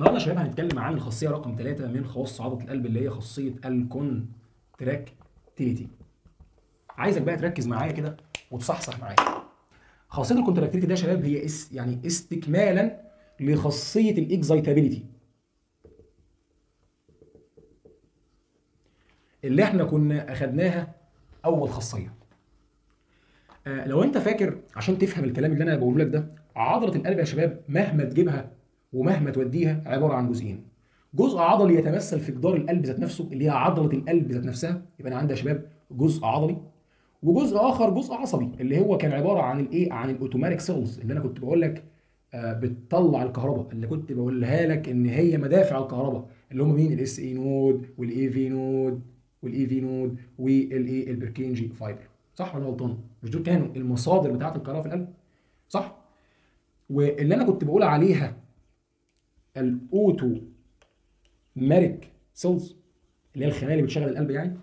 النهارده يا شباب هنتكلم عن الخاصيه رقم 3 من خواص عضله القلب اللي هي خاصية ال contractility. عايزك بقى تركز معايا كده وتصحصح معايا. خاصية ال contractility ده يا شباب هي اس يعني استكمالا لخاصية ال excitability. اللي إحنا كنا أخدناها أول خاصية. آه لو انت فاكر عشان تفهم الكلام اللي أنا بقوله لك ده عضلة القلب يا شباب مهما تجيبها ومهما توديها عبارة عن جزئين. جزء عضلي يتمثل في جدار القلب ذات نفسه اللي هي عضلة القلب ذات نفسها. يبقى أنا عندي يا شباب جزء عضلي وجزء آخر جزء عصبي اللي هو كان عبارة عن الإيه؟ عن ال automatic cells اللي أنا كنت بقول لك آه بتطلع الكهرباء اللي كنت بقولها لك إن هي مدافع الكهرباء اللي هم مين؟ ال SA node وال AV node وال AV node والايه ال Purkinje fiber صح ولا غلطان؟ مش دول كانوا المصادر بتاعة الكهرباء في القلب؟ صح. واللي أنا كنت بقول عليها ال automatic cells اللي هي الخلايا اللي بتشغل القلب يعني.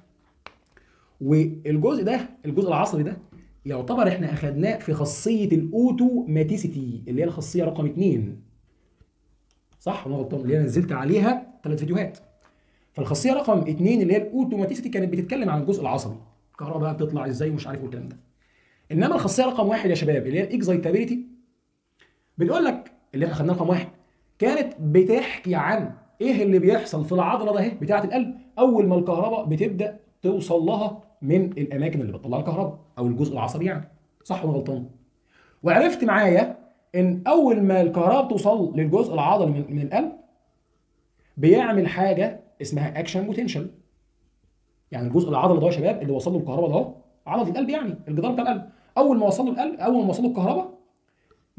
والجزء ده الجزء العصبي ده يعتبر إحنا أخدناه في خاصية ال automaticity اللي هي الخاصية رقم 2 صح؟ ولا غلطان. اللي أنا نزلت عليها ثلاث فيديوهات. فالخاصية رقم 2 اللي هي الأوتوماتيسيتي كانت بتتكلم عن الجزء العصبي. الكهرباء بقى بتطلع إزاي ومش عارف والكلام ده. إنما الخاصية رقم واحد يا شباب اللي هي الإكزايتابيليتي بتقول لك اللي إحنا خدناها رقم واحد كانت بتحكي عن إيه اللي بيحصل في العضلة ده اهي بتاعة القلب. أول ما الكهرباء بتبدأ توصل لها من الأماكن اللي بتطلع الكهرباء أو الجزء العصبي يعني. صح ولا غلطان؟ وعرفت معايا إن أول ما الكهرباء توصل للجزء العضلي من, من القلب بيعمل حاجة اسمها action potential يعني الجزء العضلي ده يا شباب اللي وصل له الكهرباء ده عضلة القلب يعني الجدار بتاع القلب. أول ما وصل له القلب أول ما وصل له الكهرباء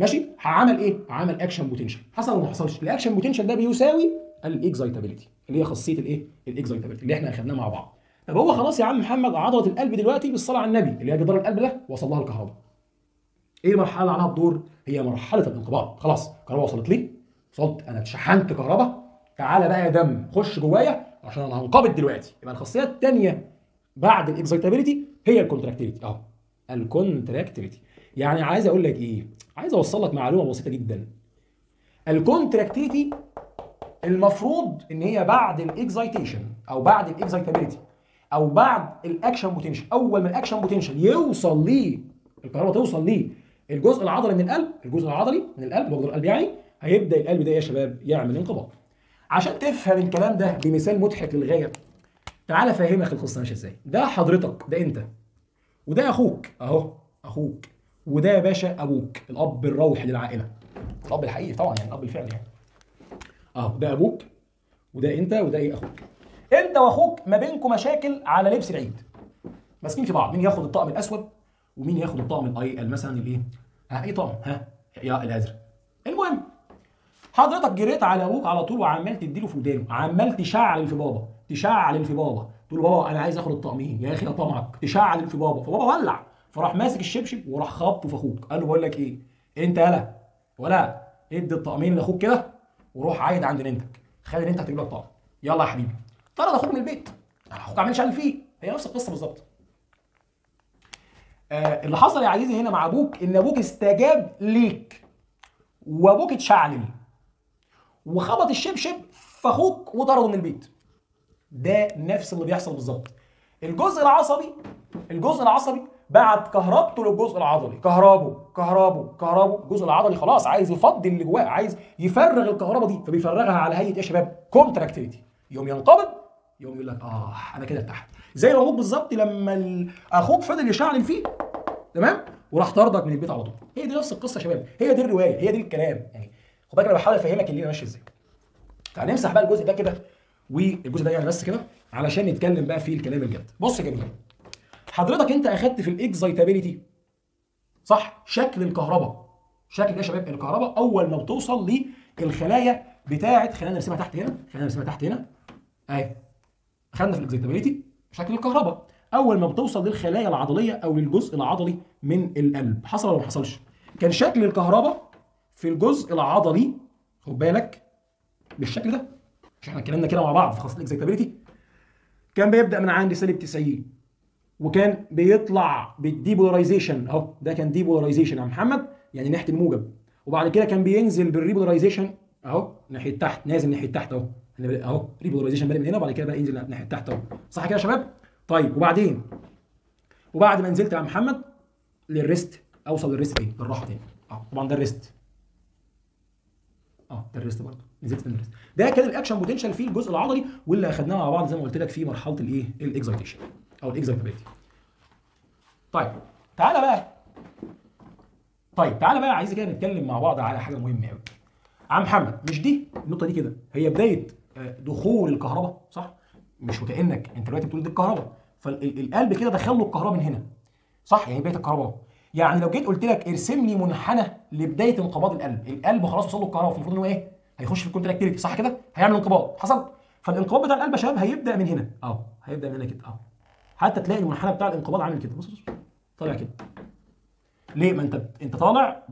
ماشي؟ عمل إيه؟ عمل action potential حصل ولا ما حصلش ال action potential ده بيساوي ال excitability اللي هي خاصية الايه ال excitability اللي إحنا اخدناها مع بعض. طب هو خلاص يا عم محمد عضله القلب دلوقتي بالصلاة على النبي اللي هي جدار القلب ده وصل لها الكهرباء. إيه المرحله اللي عليها الدور؟ هي مرحلة الانقباض. خلاص الكهرباء وصلت لي. وصلت أنا اتشحنت كهرباء. تعالى بقى يا دم خش جوايا عشان أنا هنقبض دلوقتي. يبقى الخاصية الثانية بعد ال excitability هي ال contractility أهو. ال contractility يعني عايز أقول لك إيه؟ عايز أوصل لك معلومة بسيطة جدا. ال contractility المفروض إن هي بعد ال excitation أو بعد ال excitability أو بعد ال action potential أول ما ال action potential يوصل ليه الكهرباء توصل ليه الجزء العضلي من القلب الجزء العضلي من القلب هو القلب يعني هيبدأ القلب ده يا شباب يعمل انقباض. عشان تفهم الكلام ده بمثال مضحك للغاية تعالى أفهمك القصة ماشية إزاي. ده حضرتك ده أنت وده أخوك أهو أخوك. وده يا باشا أبوك الأب الروحي للعائلة. الأب الحقيقي طبعا يعني الأب الفعلي يعني. آه ده أبوك وده أنت وده إيه أخوك. أنت وأخوك ما بينكم مشاكل على لبس العيد. ماسكين في بعض مين ياخد الطقم الأسود ومين ياخد الطقم الإيه مثلا الإيه؟ ها إيه طقم؟ ها يا الأزرق. المهم حضرتك جريت على أبوك على طول وعمال تديله في ودانه. عمال تشعل في بابا تشعل في بابا. تقول له بابا أنا عايز آخد الطقمين. يا أخي طمعك تشعل في بابا. فبابا ولع. فراح ماسك الشبشب وراح خبطه في أخوك. قال له بقول لك إيه؟ انت يالا؟ ولا ادي الطقمين لاخوك كده وروح عايد عند ننتك خلي ننتك تجيب لك طقم. يلا يا حبيبي. طرد أخوك من البيت. أخوك عمال يشعل فيه. هي نفس القصة بالظبط. آه اللي حصل يا عزيزي هنا مع أبوك إن أبوك استجاب ليك. وأبوك اتشعلل. وخبط الشبشب في أخوك وطرده من البيت. ده نفس اللي بيحصل بالظبط. الجزء العصبي الجزء العصبي بعت كهربته للجزء العضلي. كهربه كهربه كهربه. الجزء العضلي خلاص عايز يفضي اللي جواه عايز يفرغ الكهرباء دي فبيفرغها على هيئة إيه يا شباب كونتراكتيفيتي يوم ينقبض يوم يقول لك آه أنا كده ارتحت. زي أبوك بالظبط لما أخوك فضل يشعلل فيه. تمام؟ وراح طردك من البيت على طول. هي دي نفس القصة يا شباب. هي دي الرواية هي دي الكلام. يعني خد بالك أنا بحاول أفهمك الليلة ماشيه إزاي. تعال نمسح بقى الجزء ده كده والجزء ده يعني بس كده علشان نتكلم بقى في الكلام الجد. بص يا جميل. حضرتك انت اخدت في الاكزايتابيليتي صح؟ شكل الكهرباء. شكل إيه يا شباب الكهرباء أول ما بتوصل للخلايا بتاعه خلينا نرسمها تحت هنا خلينا نرسمها تحت هنا. أهي. اخدنا في ال excitability شكل الكهرباء. أول ما بتوصل للخلايا العضلية أو للجزء العضلي من القلب حصل ولا ما حصلش؟ كان شكل الكهرباء في الجزء العضلي خد بالك بالشكل ده مش إحنا اتكلمنا كده مع بعض في خاصية ال excitability كان بيبدأ من عند سالب 90 وكان بيطلع بال depolarization أهو ده كان depolarization يا محمد يعني ناحية الموجب. وبعد كده كان بينزل بال repolarization أهو ناحية تحت نازل ناحية تحت أهو. أهو repolarization بادئ من هنا وبعد كده بقى ينزل ناحية تحت أهو. صح كده يا شباب؟ طيب وبعدين؟ وبعد ما نزلت يا محمد لل rest أوصل لل rest تاني للراحه تاني. طبعا ده ال rest. آه ال rest برضه نزلت من ال rest. ده كان ال action potential في الجزء العضلي واللي أخدناه مع بعض زي ما قلت لك في مرحلة الإيه؟ ال excitation أو ال excitability. طيب تعالى بقى. طيب تعالى بقى عايز كده نتكلم مع بعض على حاجة مهمة قوي عم محمد مش دي النقطة دي كده؟ هي بداية دخول الكهرباء صح؟ مش وكأنك أنت دلوقتي بتقول دي الكهرباء فالقلب كده دخل له الكهرباء من هنا صح؟ يعني بدايه الكهرباء يعني لو جيت قلت لك ارسم لي منحنى لبداية انقباض القلب القلب خلاص وصل له الكهرباء فالمفروض إن هو إيه؟ هيخش في الكونتراكتيليتي صح كده؟ هيعمل انقباض حصل؟ فالانقباض بتاع القلب يا شباب هيبدأ من هنا. أهو هيبدأ من هنا كده أهو. حتى تلاقي المنحنى بتاع الانقباض عامل كده. بص بص طالع كده. ليه؟ ما أنت أنت طالع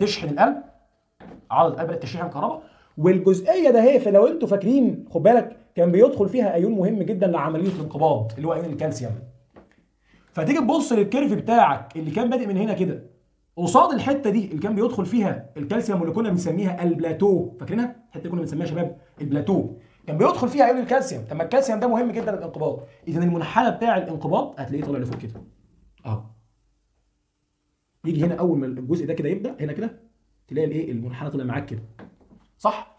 تشحن القلب. عضله القلب تشحن الكهرباء. والجزئية ده هي فلو أنتوا فاكرين خد بالك كان بيدخل فيها ايون مهم جدا لعملية الانقباض اللي هو ايون الكالسيوم. فتيجي تبص لل curve بتاعك اللي كان بادئ من هنا كده قصاد الحتة دي اللي كان بيدخل فيها الكالسيوم واللي كنا بنسميها البلاتو. فاكرينها؟ الحتة اللي كنا بنسميها شباب؟ البلاتو. كان بيدخل فيها ايون الكالسيوم. طب ما الكالسيوم ده مهم جدا للانقباض. اذا المنحنى بتاع الانقباض هتلاقيه طالع لفوق كده. أهو. يجي هنا أول ما الجزء ده كده يبدأ هنا كده تلاقي الإيه؟ المنحنى طلع معاك كده. صح؟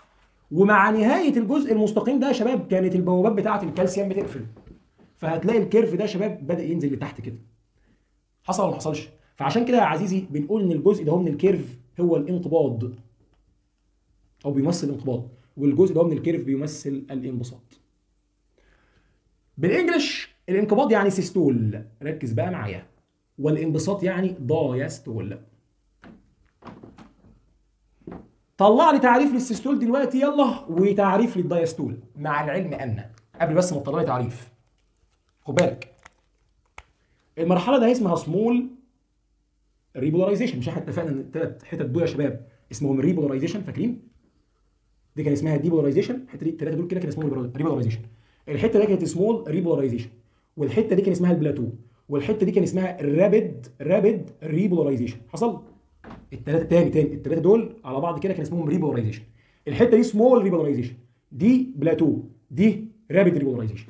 ومع نهاية الجزء المستقيم ده يا شباب كانت البوابات بتاعة الكالسيوم بتقفل. فهتلاقي ال curve ده شباب بدأ ينزل لتحت كده. حصل ولا ما حصلش؟ فعشان كده يا عزيزي بنقول إن الجزء ده هو من ال curve هو الانقباض. أو بيمثل الانقباض. والجزء ده من ال curve بيمثل الانبساط. بال English الانقباض يعني systole. ركز بقى معايا. والانبساط يعني diastole. طلع لي تعريف لل systole دلوقتي يلا وتعريف لل diastole. مع العلم أن قبل بس ما تطلع لي تعريف خد بالك المرحلة ده اسمها سمول repolarization مش إحنا اتفقنا ان الثلاث حتت دول يا شباب. اسمهم repolarization فاكرين؟ دي كان اسمها depolarization الحتة دي الثلاثه دول كده كان اسمهم repolarization الحتة دي كانت small repolarization والحتة دي كان اسمها البلاتو والحتة دي كان اسمها rapid rapid repolarization حصل؟ الثلاثه تاني تاني. الثلاثه دول على بعض كده كان اسمهم repolarization الحتة دي small repolarization دي بلاتو دي rapid repolarization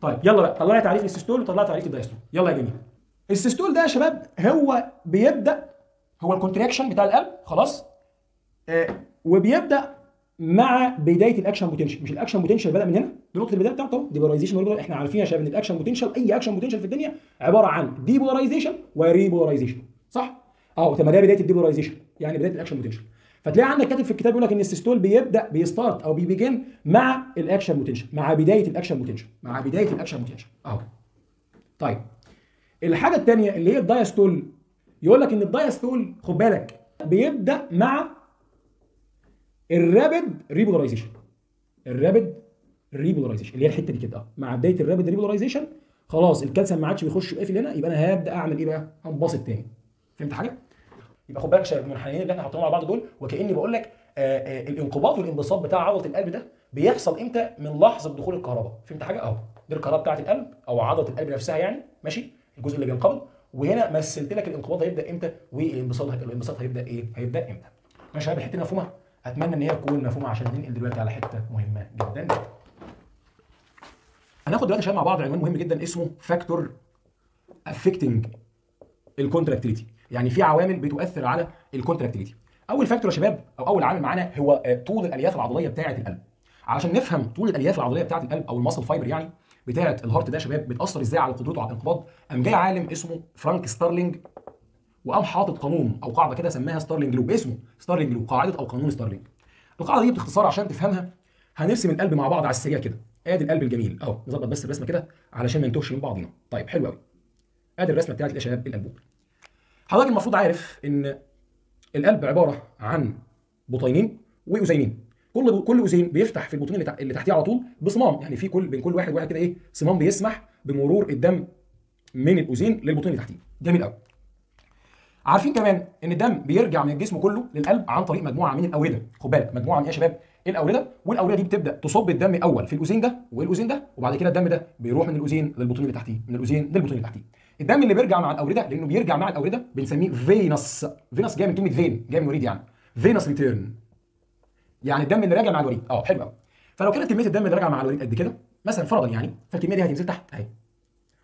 طيب يلا بقى طلع لي تعريف ال systole وطلع تعريف ال diastole. يلا يا جميل. ال systole ده يا شباب هو بيبدأ هو ال contraction بتاع القلب خلاص؟ آه وبيبدأ مع بداية ال action potential مش ال action potential بدأ من هنا؟ دي نقطة البدايه بتاعته. depolarization إحنا عارفين يا شباب إن ال action potential أي action potential في الدنيا عبارة عن depolarization و repolarization صح؟ آه طب ده بداية ال depolarization يعني بداية ال action potential فتلاقي عندك كاتب في الكتاب يقول لك إن السيستول بيبدأ بيستارت أو بيبيجن مع الاكشن بوتنشال مع بداية الاكشن بوتنشال مع بداية الاكشن بوتنشال أهو. طيب. الحاجة الثانية اللي هي ال diastole يقول لك إن ال diastole خد بالك بيبدأ مع ال rapid repolarization ال rapid repolarization اللي هي الحتة دي كده. مع بداية ال rapid repolarization خلاص الكالسيوم ما عادش بيخش يقفل هنا يبقى أنا هبدأ أعمل إيه بقى؟ هنبسط تاني. فهمت حاجة؟ يبقى خد بالك شباب المنحنيين اللي إحنا حاطينهم على بعض دول وكأني بقول لك آآ آآ الانقباض والانبساط بتاع عضله القلب ده بيحصل إمتى؟ من لحظة دخول الكهرباء فهمت حاجة؟ أهو دي الكهرباء بتاعت القلب أو عضله القلب نفسها يعني ماشي؟ الجزء اللي بينقبض وهنا مثلت لك الانقباض هيبدأ إمتى والانبساط الانبساط هيبدأ إيه؟ هيبدأ إمتى؟ ماشي يا شباب الحته مفهومه؟ أتمنى إن هي تكون مفهومة عشان ننقل دلوقتي على حتة مهمة جدا. هناخد دلوقتي شباب مع بعض عنوان مهم جدا اسمه factor affecting ال contractility يعني في عوامل بتؤثر على ال contractility أول factor يا شباب أو أول عامل معانا هو طول الألياف العضلية بتاعة القلب. علشان نفهم طول الألياف العضلية بتاعة القلب أو ال muscle fiber يعني بتاعة ال heart ده يا شباب بتأثر إزاي على قدرته على الانقباض؟ قام جاي عالم اسمه فرانك ستارلينج وقام حاطط قانون أو قاعدة كده سماها ستارلينج law. اسمه ستارلينج law قاعدة أو قانون ستارلينج القاعدة دي باختصار عشان تفهمها هنرسم القلب مع بعض على السريع كده. آدي القلب الجميل. أهو نظبط بس الرسمة كده علشان ما نتوهش من بعضينا. طيب حلو قوي آدي الرسمة بتاعت يا شباب حضرتك المفروض عارف إن القلب عبارة عن بطينين وأذينين. كل كل أذين بيفتح في البطين اللي, تحتيه على طول بصمام. يعني في كل بين كل واحد واحد كده إيه صمام بيسمح بمرور الدم من الأذين للبطين اللي تحتيه. جميل قوي عارفين كمان إن الدم بيرجع من الجسم كله للقلب عن طريق مجموعة من الأوردة. خد بالك مجموعة من إيه يا شباب؟ الأوردة. والأوردة دي بتبدأ تصب الدم اول في الأذين ده والأذين ده وبعد كده الدم ده بيروح من الأذين للبطين اللي تحتيه من الأذين للبطين اللي تحتيه. الدم اللي بيرجع مع الأوردة لأنه بيرجع مع الأوردة بنسميه venous venous جاي من كلمة vein؟ جاي من وريد يعني. venous return يعني الدم اللي راجع مع الوريد. آه حلو قوي فلو كانت كمية الدم اللي راجع مع الوريد قد كده؟ مثلا فرضا يعني فالكمية دي هتنزل تحت أهي.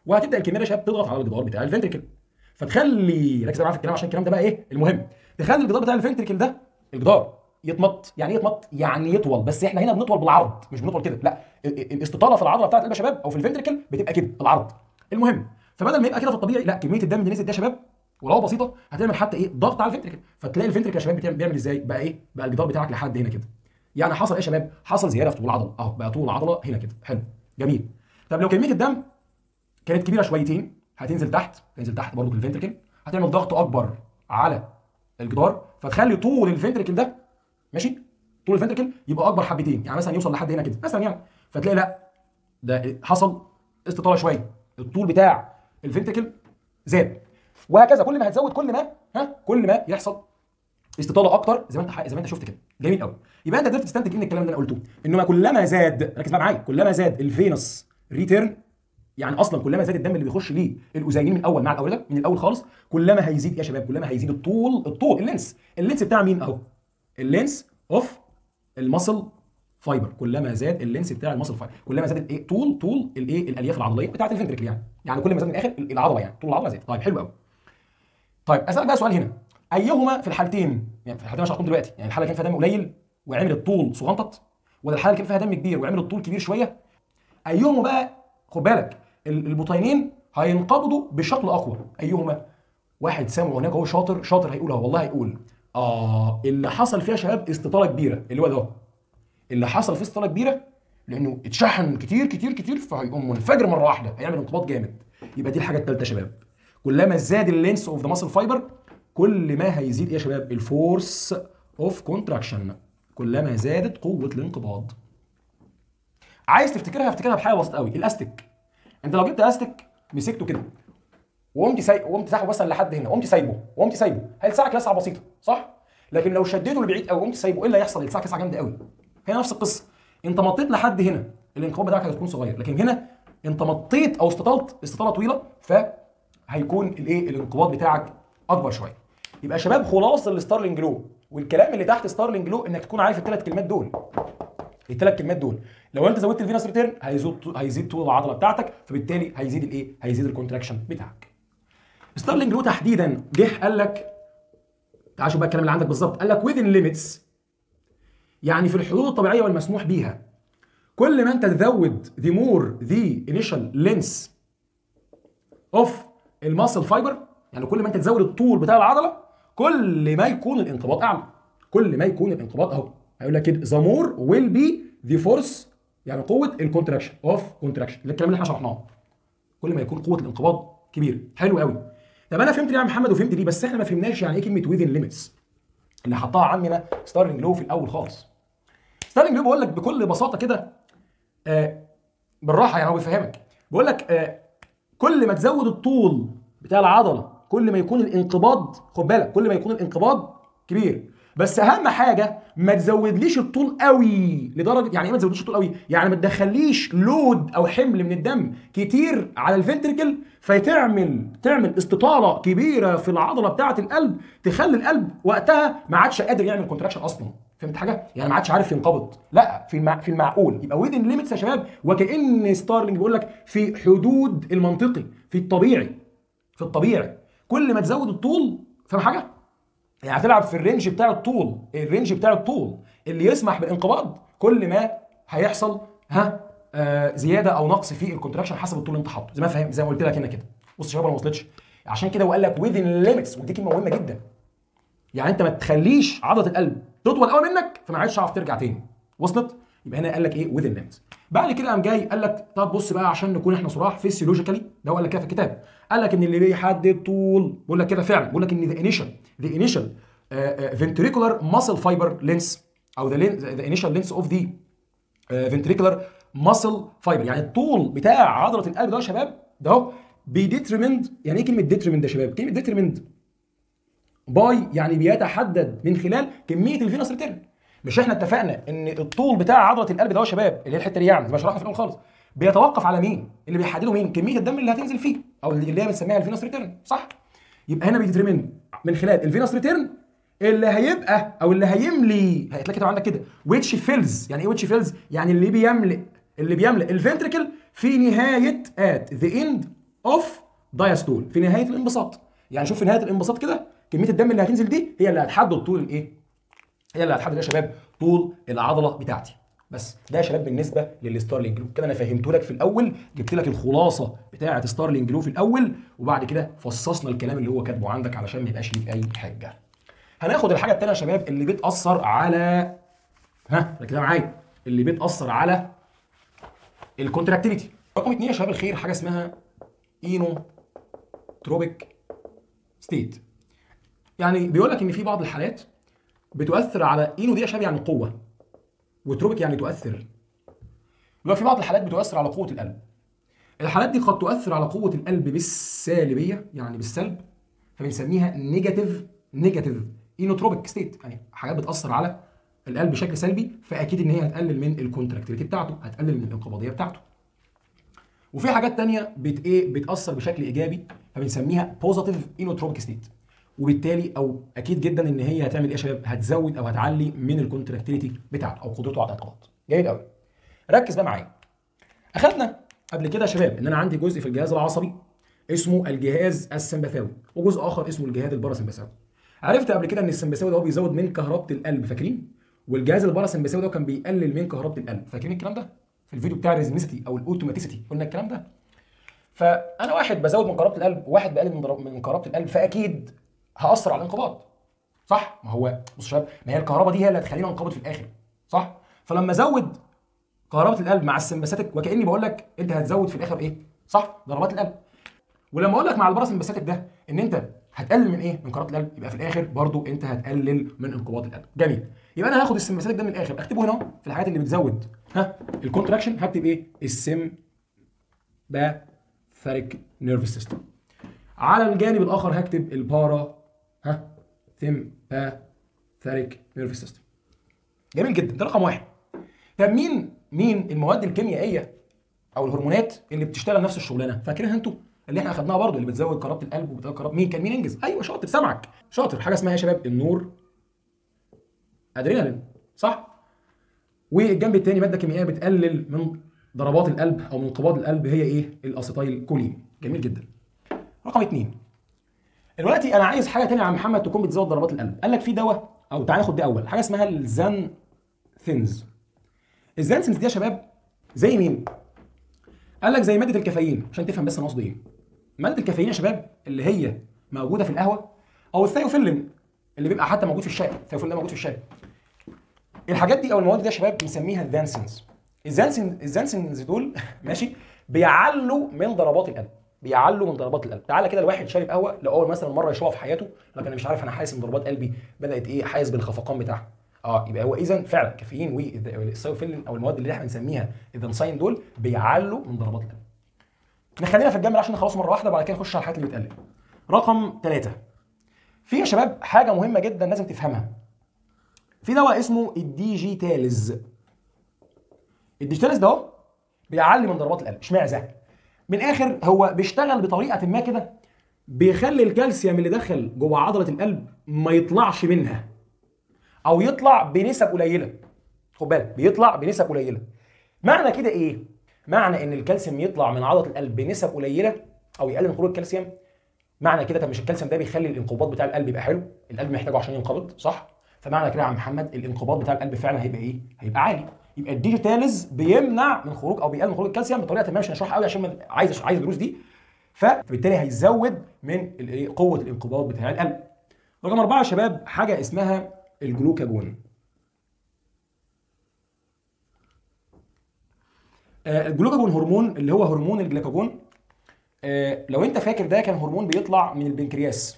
وهتبدأ الكمية دي شباب تضغط على الجدار بتاع ال ventricle فتخلي ركز معايا في الكلام عشان الكلام ده بقى إيه؟ المهم. تخلي الجدار بتاع ال ventricle ده الجدار يتمط. يعني إيه يتمط؟ يعني يطول. بس إحنا هنا بنطول بالعرض مش بنطول كده. لا ال- ال- الاستطالة في العضلة بتاعت القلب يا شباب أو في ال ventricle بتبقى كده بالعرض المهم فبدل ما يبقى كده في الطبيعي لا كمية الدم اللي نزلت دي يا شباب ولو بسيطة هتعمل حتى إيه؟ ضغط على ال ventricle فتلاقي ال ventricle يا شباب بتعمل بيعمل إزاي؟ بقى إيه؟ بقى الجدار بتاعك لحد هنا كده. يعني حصل إيه يا شباب؟ حصل زياده في طول العضلة. أهو بقى طول العضلة هنا كده. حلو. جميل. طب لو كمية الدم كانت كبيرة شويتين هتنزل تحت تنزل تحت برضه ال ventricle هتعمل ضغط أكبر على الجدار فتخلي طول ال ventricle ده ماشي؟ طول ال ventricle يبقى أكبر حبتين يعني مثلا يوصل لحد هنا كده مثلا يعني. فتلاقي لا ده حصل استطالة شوية. الطول بتاع ال ventricle زاد. وهكذا كل ما هتزود كل ما ها كل ما يحصل استطالة أكتر زي ما أنت زي ما أنت شفت كده. جميل قوي يبقى أنت قدرت تستنتج إيه من الكلام اللي أنا قلته انه ما كلما زاد ركز معايا كلما زاد ال venous return يعني أصلا كلما زاد الدم اللي بيخش ليه الاذينين من الأول مع الأوردة من الأول خالص كلما هيزيد يا شباب كلما هيزيد الطول الطول ال length. ال length بتاع مين أهو؟ ال length of ال muscle fiber كلما زاد ال length بتاع ال muscle fiber كلما زاد الايه؟ طول طول الايه؟ الالياف العضليه بتاعه ال ventricle يعني يعني كل ما زاد من الآخر العضله يعني طول العضله زاد طيب حلو قوي. طيب اسالك بقى سؤال هنا. ايهما في الحالتين؟ يعني في الحالتين مش هحكم دلوقتي. يعني الحاله اللي كان فيها دم قليل وعمل الطول صغنطط ولا الحاله اللي كان فيها دم كبير وعمل الطول كبير شوية ايهما بقى؟ خد بالك ال- البطينين هينقبضوا بشكل اقوى. ايهما؟ واحد سامع هناك هو شاطر شاطر هيقول والله هيقول آه اللي حصل فيها شباب استطالة كبيرة اللي هو ده. اللي حصل فيه استطاله كبيرة لأنه اتشحن كتير كتير كتير فهيقوم منفجر مرة واحدة هيعمل انقباض جامد. يبقى دي الحاجة الثالثه يا شباب. كلما زاد ال length of the muscle fiber كل ما هيزيد إيه يا شباب ال force of contraction كلما زادت قوة الانقباض. عايز تفتكرها؟ افتكرها بحاجة بسيطة قوي. الأستيك. انت لو جبت أستيك مسكته كده. وقمت ساي... وقمت ساحبه مثلا لحد هنا. وقمت سايبه. وقمت سايبه. هيلسعك لسعه بسيطة صح؟ لكن لو شديته لبعيد قوي وقمت سايبه. إيه اللي هيحصل؟ يلسعك لسعه جامدة قوي. هنا نفس القصة. انت مطيت لحد هنا الانقباض بتاعك هيكون صغير لكن هنا انت مطيت أو استطلت استطالة طويلة فهيكون الإيه؟ الانقباض بتاعك أكبر شوية. يبقى شباب خلاصة الستارلينج law والكلام اللي تحت ستارلينج law إنك تكون عارف الثلاث كلمات دول. الثلاث كلمات دول. لو أنت زودت ال venous return هيزيد هيزيد طول العضلة بتاعتك فبالتالي هيزيد الإيه؟ هيزيد ال contraction بتاعك. ستارلينج law تحديدا جه قال لك تعال شوف بقى الكلام اللي عندك بالظبط قال لك within limits يعني في الحدود الطبيعية والمسموح بيها. كل ما انت تزود the more the initial length of ال muscle fiber يعني كل ما انت تزود الطول بتاع العضلة كل ما يكون الانقباض أعلى. كل ما يكون الانقباض أهو. هيقول لك كده the more will be the force يعني قوة ال contraction of contraction الكلام اللي إحنا شرحناه. كل ما يكون قوة الانقباض كبيره حلو قوي طب أنا فهمت ليه يا محمد وفهمت ليه بس إحنا ما فهمناش يعني إيه كلمة within limits. اللي حطها عمنا ستارلينج law في الأول خالص. ستارلينج law بيقول لك بكل بساطة كده آه بالراحة يعني هو بيفهمك. بيقول لك آه كل ما تزود الطول بتاع العضلة كل ما يكون الانقباض خد بالك كل ما يكون الانقباض كبير. بس أهم حاجة ما تزودليش الطول قوي لدرجه يعني إيه ما تزودليش الطول قوي؟ يعني ما تدخليش load أو حمل من الدم كتير على ال ventricle فتعمل تعمل استطالة كبيرة في العضلة بتاعة القلب تخلي القلب وقتها ما عادش قادر يعمل contraction أصلا. فهمت حاجة؟ يعني ما عادش عارف ينقبض. لا في المع... في المعقول. يبقى within limits يا شباب وكأن ستارلينج بيقول لك في حدود المنطقي في الطبيعي في الطبيعي. كل ما تزود الطول فاهم حاجة؟ يعني هتلعب في ال range بتاع الطول ال range بتاع الطول اللي يسمح بالانقباض كل ما هيحصل ها آه زيادة أو نقص في ال contraction حسب الطول اللي أنت حاطه. زي ما فاهم زي ما قلت لك هنا كده. بص يا شباب أنا ما وصلتش. عشان كده وقال لك within limits ودي كلمه مهمة جدا. يعني أنت ما تخليش عضلة القلب تطول قوي منك فما عادش تعرف ترجع تاني. وصلت؟ يبقى هنا قال لك إيه؟ within limits. بعد كده قام جاي قال لك طب بص بقى عشان نكون إحنا صراح physiologically ده هو قال لك كده في الكتاب. قال لك إن اللي بيحدد طول بقول لك كده فعلا بقول لك إن the initial the initial ventricular muscle fiber length أو the the initial length of the ventricular muscle fiber. يعني الطول بتاع عضلة القلب ده يا شباب ده أهو بي determined يعني إيه كلمة determined يا شباب؟ كلمة determined by يعني بيتحدد من خلال كمية ال venous return مش إحنا اتفقنا ان الطول بتاع عضلة القلب ده يا شباب اللي هي الحتة دي يعني زي ما شرحنا في الأول خالص. بيتوقف على مين؟ اللي بيحدده مين؟ كمية الدم اللي هتنزل فيه أو اللي هي بنسميها venous return صح؟ يبقى هنا بي determined من خلال ال venous return اللي هيبقى أو اللي هيملي هتلاقي كده عندك كده which fills يعني إيه which fills يعني اللي بيملئ اللي بيملئ ال ventricle في نهاية at the end of diastole في نهاية الانبساط. يعني شوف في نهاية الانبساط كده كمية الدم اللي هتنزل دي هي اللي هتحدد طول الإيه؟ هي اللي هتحدد يا شباب طول العضلة بتاعتي. بس ده يا شباب بالنسبة لل Starling's law كده أنا فهمته لك في الأول جبت لك الخلاصة بتاعة Starling's law في الأول وبعد كده فصصنا الكلام اللي هو كاتبه عندك علشان ما يبقاش ليك أي حاجة. هناخد الحاجة الثانية يا شباب اللي بتأثر على ها ركز معايا اللي بتأثر على ال contractility رقم اثنين يا شباب الأخير حاجة اسمها inotropic state يعني بيقول لك إن في بعض الحالات بتؤثر على ino دي يا شباب يعني قوة. و tropic يعني تؤثر. يبقى في بعض الحالات بتؤثر على قوة القلب. الحالات دي قد تؤثر على قوة القلب بالسالبية يعني بالسلب فبنسميها negative negative inotropic state يعني حاجات بتأثر على القلب بشكل سلبي فأكيد إن هي هتقلل من ال contractility بتاعته هتقلل من الانقباضية بتاعته. وفي حاجات تانية بت إيه بتأثر بشكل إيجابي فبنسميها positive inotropic state وبالتالي أو أكيد جدا إن هي هتعمل إيه يا شباب؟ هتزود أو هتعلي من ال contractility بتاعته أو قدرته على الانقباض جميل قوي ركز بقى معايا. أخدنا قبل كده يا شباب إن أنا عندي جزء في الجهاز العصبي اسمه الجهاز السمبثاوي وجزء آخر اسمه الجهاز الباراسمبثاوي. عرفت قبل كده إن السمبثاوي ده هو بيزود من كهربة القلب فاكرين؟ والجهاز الباراسمبثاوي ده كان بيقلل من كهربة القلب فاكرين الكلام ده؟ في الفيديو بتاع ال rhythmicity أو ال automaticity قلنا الكلام ده. فأنا واحد بزود من كهربة القلب وواحد بقلل من من كهربة القلب فأكيد هأثر على الانقباض. صح؟ ما هو بص شباب ما هي الكهرباء دي هي اللي هتخلينا ننقبض في الآخر. صح؟ فلما ازود كهرباء القلب مع السمباثيك وكأني بقول لك أنت هتزود في الآخر إيه؟ صح؟ ضربات القلب. ولما أقول لك مع الباراسمباثيك ده إن أنت هتقلل من إيه؟ من كهرباء القلب. يبقى في الآخر برضو أنت هتقلل من انقباض القلب. جميل. يبقى أنا هاخد السمباثيك ده من الآخر أكتبه هنا في الحاجات اللي بتزود. ها؟ ال contraction هكتب إيه؟ ال sympathetic nervous system على الجانب الآخر هكتب ال para ها؟ sympathetic nervous system جميل جدا ده رقم واحد. طب مين مين المواد الكيميائية أو الهرمونات اللي بتشتغل نفس الشغلانة؟ فاكرينها أنتوا؟ اللي إحنا اخدناها برضو اللي بتزود كهربه القلب وبتزود كهربه مين كان مين انجز أيوه شاطر سامعك. شاطر. حاجة اسمها يا شباب ال nor. أدرينالين صح؟ والجنب الثاني مادة كيميائية بتقلل من ضربات القلب أو من انقباض القلب هي إيه؟ ال acetylcholine. جميل جدا. رقم اثنين دلوقتي أنا عايز حاجة ثانية يا عم محمد تكون بتزود ضربات القلب. قال لك في دواء أو تعالى ناخد دي أول. حاجة اسمها ال xanthines. ال xanthines دي يا شباب زي مين؟ قال لك زي مادة الكافيين عشان تفهم بس أنا قصدي إيه. مادة الكافيين يا شباب اللي هي موجودة في القهوة أو ال theophylline اللي بيبقى حتى موجود في الشاي. ال theophylline ده موجود في الشاي. الحاجات دي أو المواد دي يا شباب بنسميها ال xanthines ال xanthine ال xanthines دول ماشي بيعلوا من ضربات القلب. بيعلوا من ضربات القلب. تعالى كده الواحد شارب قهوة لو مثلا مرة يشربها في حياته لكن أنا مش عارف أنا حاسس ان ضربات قلبي بدأت إيه حاسس بالخفقان بتاعها. آه يبقى هو اذا فعلا كافيين وال theophylline أو المواد اللي إحنا بنسميها ال xanthines دول بيعلوا من ضربات القلب. خلينا في الجمل عشان نخلص مرة واحدة وبعد كده نخش على الحاجات اللي بتقلل. رقم ثلاثة في يا شباب حاجة مهمة جدا لازم تفهمها. في دواء اسمه ال digitalis. ال digitalis ده بيعلي من ضربات القلب. اشمعنى من الآخر هو بيشتغل بطريقة ما كده بيخلي الكالسيوم اللي دخل جوه عضلة القلب ما يطلعش منها أو يطلع بنسب قليلة. خد بالك بيطلع بنسب قليلة. معنى كده إيه؟ معنى إن الكالسيوم يطلع من عضلة القلب بنسب قليلة أو يقلل من خروج الكالسيوم. معنى كده طب مش الكالسيوم ده بيخلي الانقباض بتاع القلب يبقى حلو؟ القلب محتاجه عشان ينقبض صح؟ فمعنى كده يا عم محمد الانقباض بتاع القلب فعلا هيبقى إيه؟ هيبقى عالي. يبقى ال digitalis بيمنع من خروج أو بيقلل من خروج الكالسيوم بطريقة ما مش هنشرحها قوي عشان عايز عايز الدروس دي. فبالتالي هيزود من الايه قوة الانقباض بتاع القلب. رقم أربعة يا شباب حاجة اسمها الجلوكاجون. آه، الجلوكاجون هرمون اللي هو هرمون الجلوكاجون آه، لو أنت فاكر ده كان هرمون بيطلع من البنكرياس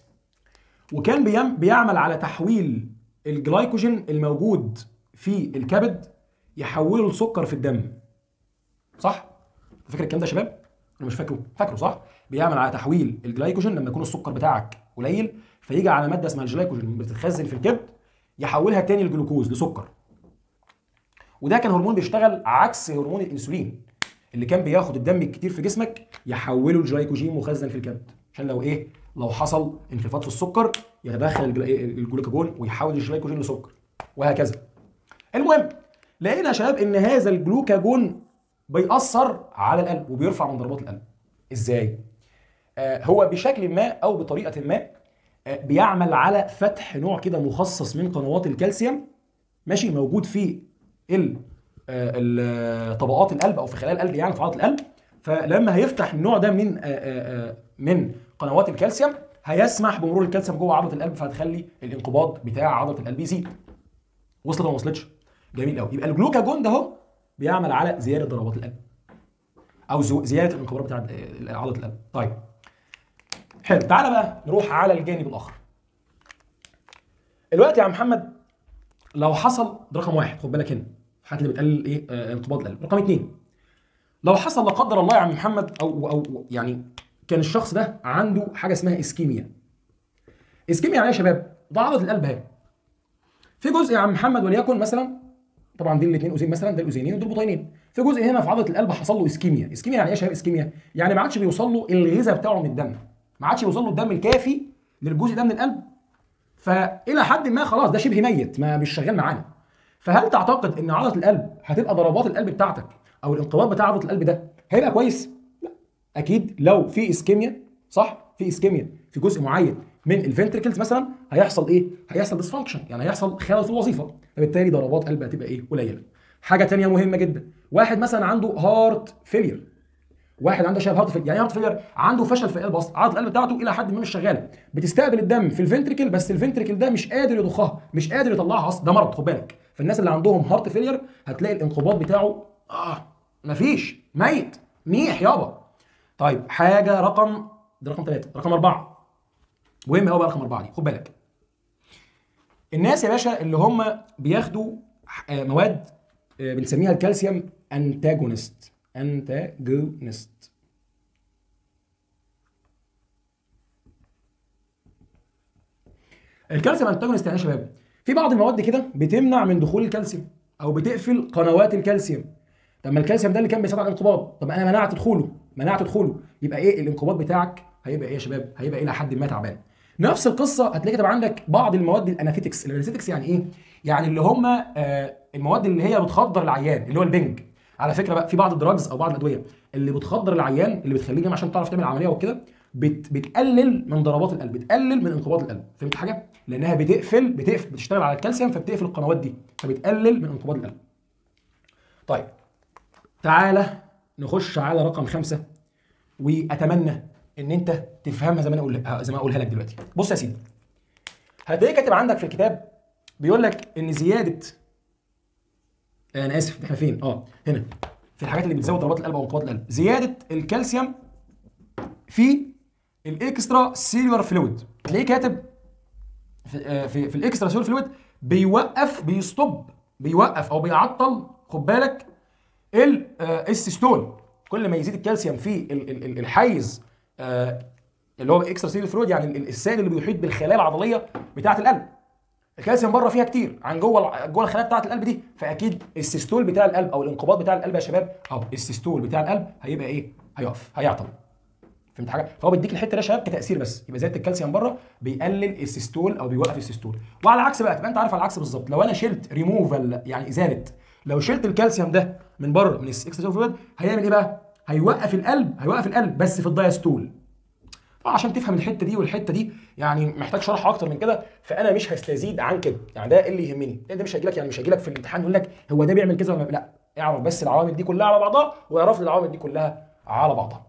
وكان بيعمل على تحويل الجلايكوجين الموجود في الكبد يحوله لسكر في الدم. صح؟ فاكر الكلام ده يا شباب؟ أنا مش فاكره. فاكره صح؟ بيعمل على تحويل الجلايكوجين لما يكون السكر بتاعك قليل فيجي على مادة اسمها الجلايكوجين بتتخزن في الكبد يحولها تاني لجلوكوز لسكر. وده كان هرمون بيشتغل عكس هرمون الإنسولين اللي كان بياخد الدم الكتير في جسمك يحوله لجلايكوجين مخزن في الكبد عشان لو إيه؟ لو حصل انخفاض في السكر يتدخل ال glu- ال glucagon ويحول الجلايكوجين لسكر. وهكذا. المهم لقينا يا شباب إن هذا الجلوكاجون بيأثر على القلب وبيرفع من ضربات القلب. إزاي؟ آه هو بشكل ما أو بطريقة ما آه بيعمل على فتح نوع كده مخصص من قنوات الكالسيوم ماشي موجود في ال آه، ال- طبقات القلب أو في خلايا القلب يعني في عضله القلب. فلما هيفتح النوع ده من آه، آه، آه، من قنوات الكالسيوم هيسمح بمرور الكالسيوم جوه عضلة القلب فهتخلي الانقباض بتاع عضلة القلب يزيد. وصلت ولا ما وصلتش؟ جميل قوي. يبقى الجلوكاجون ده اهو بيعمل على زيادة ضربات القلب. أو زيادة الانقباض بتاع آه، عضلة القلب. طيب. حلو. تعالى بقى نروح على الجانب الآخر. الوقت يا محمد لو حصل ده رقم واحد خد بالك هنا الحاجات اللي بتقلل إيه آه انقباض القلب. رقم اثنين لو حصل لا قدر الله يا عم محمد أو أو يعني كان الشخص ده عنده حاجة اسمها اسكيميا اسكيميا يعني إيه يا شباب؟ ده عضله القلب أهي. في جزء يا عم محمد وليكن مثلا طبعا دي الاثنين أذين مثلا ده الأذينين ودول البطينين في جزء هنا في عضلة القلب حصل له ischemia ischemia يعني إيه ischemia يعني ما عادش بيوصل له الغذاء بتاعه من الدم. ما عادش بيوصل له الدم الكافي للجزء ده من القلب. فإلى حد ما خلاص ده شبه ميت ما مش شغال معانا. فهل تعتقد إن عضلة القلب هتبقى ضربات القلب بتاعتك أو الانقباض بتاع عضلة القلب ده هيبقى كويس؟ لا. أكيد لو في ischemia صح؟ في ischemia في جزء معين. من ال ventricles مثلا هيحصل إيه؟ هيحصل dysfunction يعني هيحصل خلل في الوظيفة. فبالتالي ضربات قلب هتبقى إيه؟ قليلة. حاجة تانية مهمة جدا. واحد مثلا عنده heart failure واحد عنده شبه heart failure يعني heart failure عنده فشل في القلب أصلا عضلة القلب بتاعته إلى حد ما مش شغالة. بتستقبل الدم في ال ventricle بس ال ventricle ده مش قادر يضخها مش قادر يطلعها أصلا ده مرض خد بالك. فالناس اللي عندهم heart failure هتلاقي الانقباض بتاعه آه مفيش. ميت. ميح يابا. طيب حاجة رقم ده رقم ثلاثة رقم أربعة. مهم قوي بقى رقم أربعة دي خد بالك. الناس يا باشا اللي هم بياخدوا آه، مواد آه، بنسميها الكالسيوم antagonist antagonist الكالسيوم antagonist يعني يا شباب في بعض المواد كده بتمنع من دخول الكالسيوم أو بتقفل قنوات الكالسيوم. طب ما الكالسيوم ده اللي كان بيساعد على الانقباض طب أنا منعت دخوله منعت دخوله. يبقى إيه؟ الانقباض بتاعك هيبقى إيه يا شباب؟ هيبقى إلى حد ما تعبان. نفس القصة هتلاقي كده عندك بعض المواد ال anesthetics ال anesthetics يعني إيه؟ يعني اللي هم آه المواد اللي هي بتخدر العيان اللي هو البنج. على فكرة بقى في بعض ال drugs أو بعض الأدوية اللي بتخدر العيان اللي بتخليه جامع عشان تعرف تعمل عملية وكده بت بتقلل من ضربات القلب بتقلل من انقباض القلب. فهمت حاجة؟ لأنها بتقفل بتقفل بتشتغل على الكالسيوم فبتقفل القنوات دي فبتقلل من انقباض القلب. طيب تعالى نخش على رقم خمسة وأتمنى إن أنت تفهمها زي ما أنا أقول زي ما أقولها لك دلوقتي. بص يا سيدي هتلاقي كاتب عندك في الكتاب بيقول لك إن زياده أنا آسف إحنا فين؟ آه هنا في الحاجات اللي بتزود ضربات القلب أو انقباض القلب. زيادة الكالسيوم في ال extracellular fluid. تلاقيه كاتب في آه، في, في ال extracellular fluid بيوقف بي stop بيوقف أو بيعطل خد بالك ال- آه، ال systole كل ما يزيد الكالسيوم في ال- ال- ال- الحيز آه، اللي هو extracellular fluid يعني ال- السائل اللي بيحيط بالخلايا العضلية بتاعة القلب. الكالسيوم بره فيها كتير عن جوه جوه الخلايا بتاعة القلب دي فأكيد ال systole بتاع القلب أو الانقباض بتاع القلب يا شباب اهو ال systole بتاع القلب هيبقى إيه؟ هيقف هيعطل. فهمت حاجة؟ فهو بيديك الحتة دي يا شباب كتأثير بس. يبقى زياده الكالسيوم بره بيقلل ال systole أو بيوقف ال systole. وعلى العكس بقى تبقى أنت عارف على العكس بالظبط لو أنا شلت ريموفال يعني إزالة لو شلت الكالسيوم ده من بره من ال extra fluid هيعمل إيه بقى؟ هيوقف القلب هيوقف القلب بس في ال diastole عشان تفهم الحتة دي والحتة دي يعني محتاج شرح أكتر من كده فأنا مش هستزيد عن كده. يعني ده اللي يهمني. لأن ده مش هيجي لك يعني مش هيجي لك في الامتحان يقول لك هو ده بيعمل كذا ولا لا. اعرف بس العوامل دي كلها على بعضها واعرف لي العوامل دي كلها على بعضها.